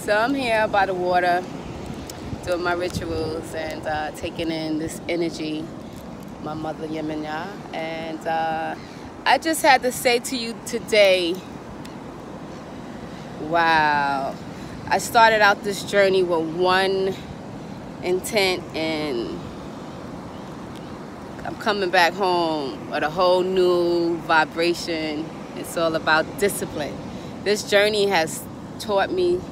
So I'm here by the water doing my rituals and uh, taking in this energy, my mother Yemenya. And uh, I just had to say to you today, wow. I started out this journey with one intent and I'm coming back home with a whole new vibration. It's all about discipline. This journey has taught me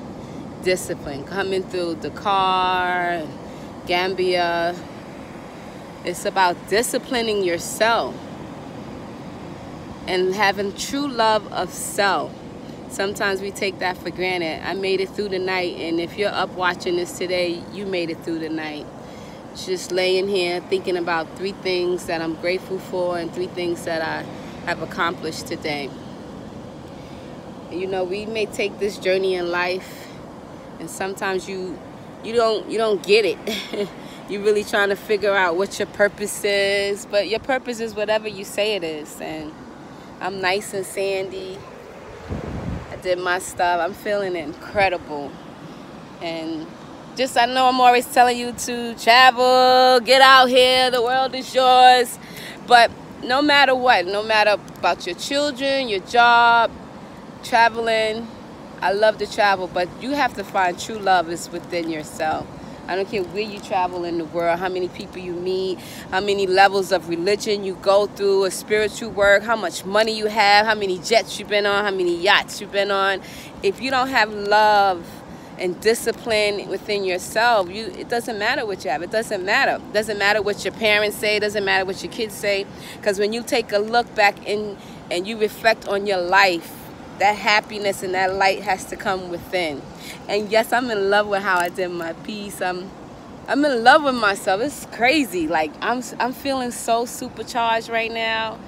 discipline. Coming through Dakar, Gambia, it's about disciplining yourself and having true love of self. Sometimes we take that for granted. I made it through the night, and if you're up watching this today, you made it through the night just laying here thinking about three things that I'm grateful for and three things that I have accomplished today. You know, we may take this journey in life and sometimes you you don't you don't get it. You're really trying to figure out what your purpose is, but your purpose is whatever you say it is. And I'm nice and sandy. I did my stuff. I'm feeling incredible. And just I know I'm always telling you to travel, get out here, the world is yours. But no matter what, no matter about your children, your job, traveling, I love to travel, but you have to find true love is within yourself. I don't care where you travel in the world, how many people you meet, how many levels of religion you go through, a spiritual work, how much money you have, how many jets you've been on, how many yachts you've been on. If you don't have love and discipline within yourself you it doesn't matter what you have it doesn't matter it doesn't matter what your parents say it doesn't matter what your kids say because when you take a look back in and you reflect on your life that happiness and that light has to come within. And yes i'm in love with how i did my piece. I'm i'm in love with myself. It's crazy. Like i'm i'm feeling so supercharged right now.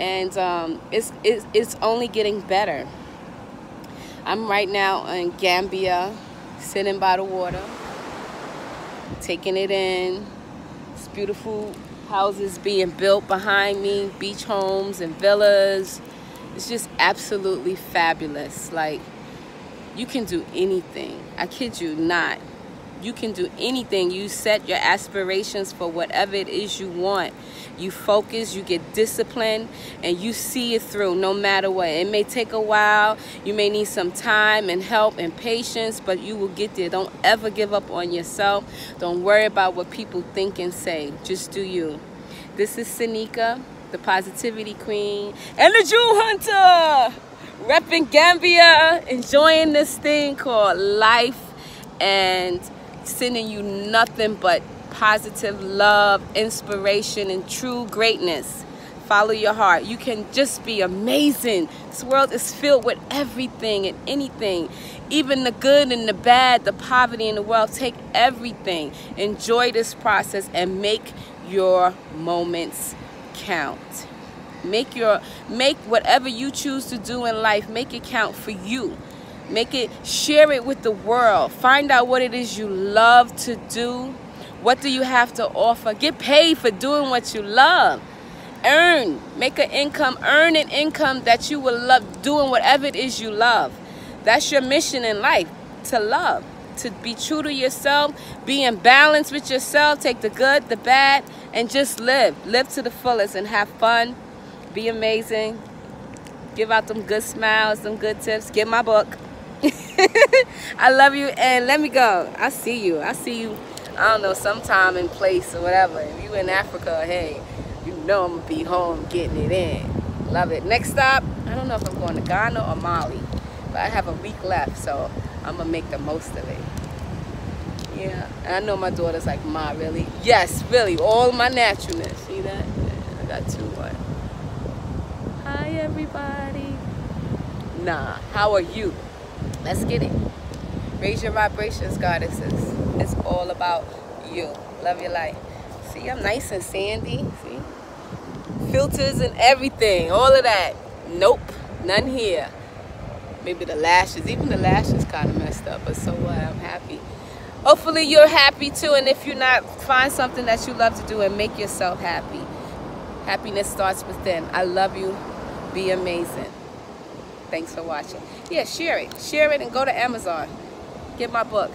And um, it's, it's it's only getting better. I'm right now in Gambia, sitting by the water, taking it in. It's beautiful houses being built behind me, beach homes and villas. It's just absolutely fabulous. Like, you can do anything. I kid you not. You can do anything. You set your aspirations for whatever it is you want. You focus, you get disciplined, and you see it through no matter what. It may take a while. You may need some time and help and patience, but you will get there. Don't ever give up on yourself. Don't worry about what people think and say. Just do you. This is Sonika, the Positivity Queen, and the Jewel Hunter. Repping Gambia, enjoying this thing called life and sending you nothing but positive love, inspiration, and true greatness. Follow your heart. You can just be amazing. This world is filled with everything and anything, even the good and the bad, the poverty in the world. Take everything. Enjoy this process and make your moments count. Make your make whatever you choose to do in life, make it count for you. Make it share it with the world. Find out what it is you love to do what do you have to offer? Get paid for doing what you love. Earn, make an income, earn an income that you will love doing whatever it is you love. That's your mission in life, to love, to be true to yourself, be in balance with yourself, take the good, the bad, and just live. Live to the fullest and have fun. Be amazing. Give out them good smiles, some good tips. Get my book. I love you and let me go. I see you. I see you I don't know, sometime in place or whatever. If you in Africa, hey, you know I'm gonna be home getting it in. Love it. Next stop, I don't know if I'm going to Ghana or Mali, but I have a week left, so I'm gonna make the most of it. Yeah, and I know my daughter's like, Ma, really? Yes, really, all my naturalness. See that? I got two one. Hi, everybody. Nah, how are you? Let's get it. Raise your vibrations, goddesses. It's all about you. Love your life. See, I'm nice and sandy. See? Filters and everything. All of that. Nope. None here. Maybe the lashes. Even the lashes kind of messed up. But so what? I'm happy. Hopefully you're happy too. And if you're not, find something that you love to do and make yourself happy. Happiness starts within. I love you. Be amazing. Thanks for watching. Yeah, share it. Share it and go to Amazon. Get my book.